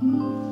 Música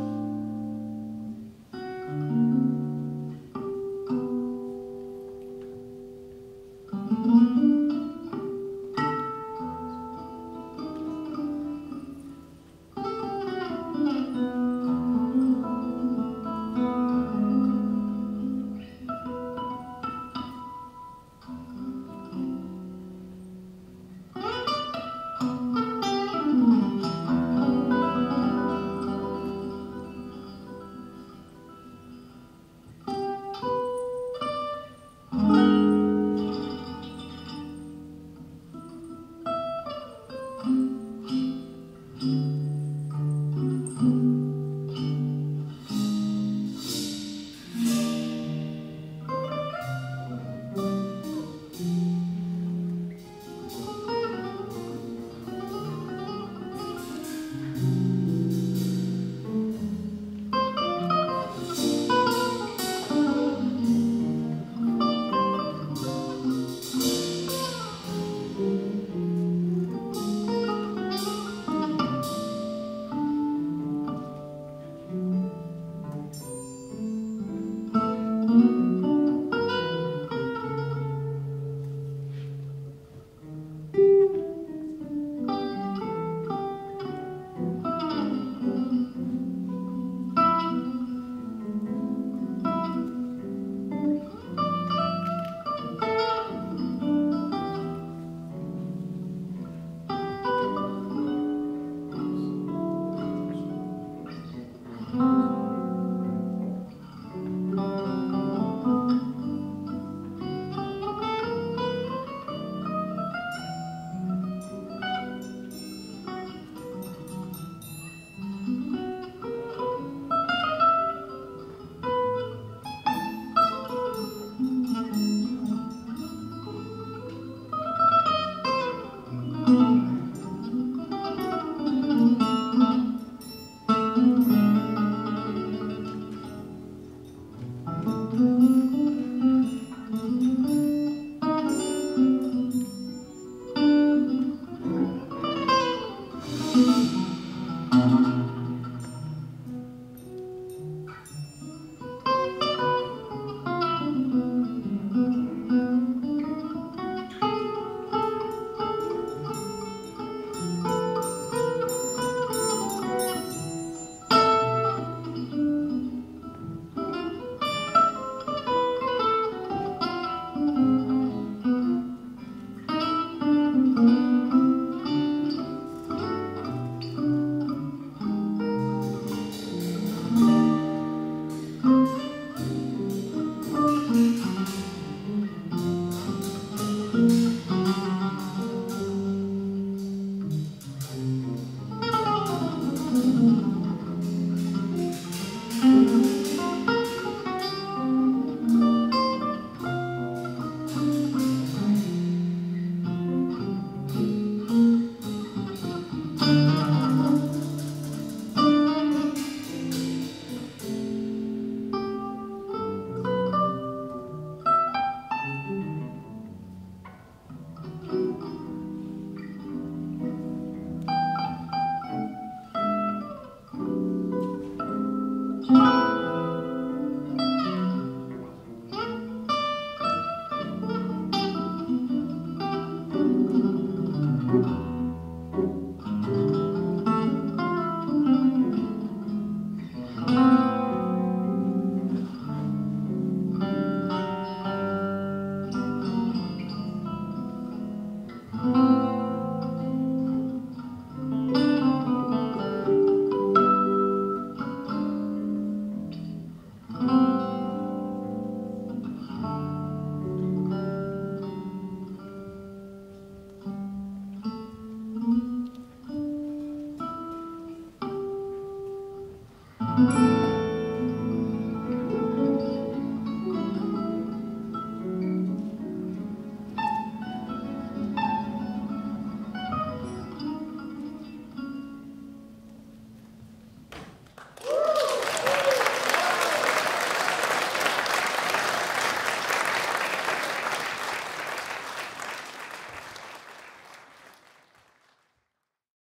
Mm-hmm.